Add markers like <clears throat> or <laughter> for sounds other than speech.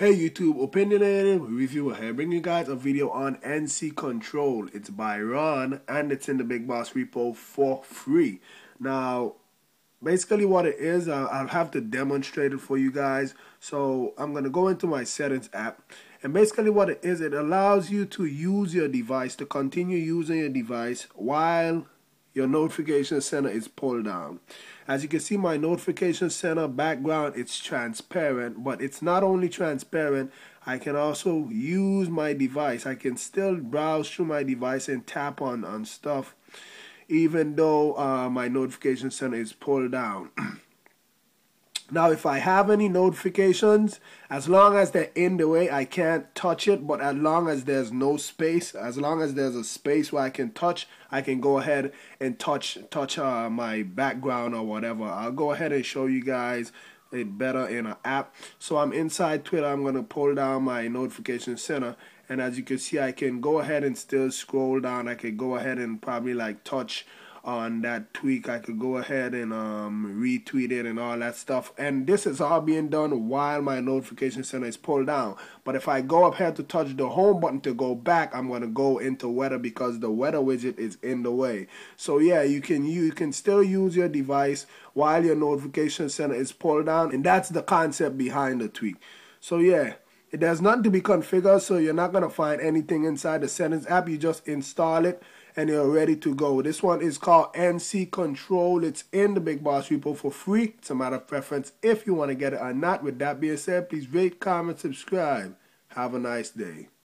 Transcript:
Hey YouTube, opinionative reviewer here, bringing you guys a video on NC Control. It's by Ron and it's in the Big Boss repo for free. Now, basically what it is, uh, I'll have to demonstrate it for you guys. So I'm going to go into my settings app. And basically what it is, it allows you to use your device, to continue using your device while your notification center is pulled down. As you can see my notification center background it's transparent but it's not only transparent I can also use my device I can still browse through my device and tap on on stuff even though uh, my notification center is pulled down <clears throat> Now, if I have any notifications, as long as they're in the way, I can't touch it. But as long as there's no space, as long as there's a space where I can touch, I can go ahead and touch touch uh, my background or whatever. I'll go ahead and show you guys it better in an app. So I'm inside Twitter. I'm going to pull down my notification center. And as you can see, I can go ahead and still scroll down. I can go ahead and probably like touch on that tweak. I could go ahead and um, retweet it and all that stuff. And this is all being done while my notification center is pulled down. But if I go up here to touch the home button to go back, I'm going to go into weather because the weather widget is in the way. So yeah, you can you can still use your device while your notification center is pulled down. And that's the concept behind the tweak. So yeah. It has nothing to be configured, so you're not going to find anything inside the settings app. You just install it and you're ready to go. This one is called NC Control. It's in the Big Boss repo for free. It's a matter of preference if you want to get it or not. With that being said, please rate, comment, subscribe. Have a nice day.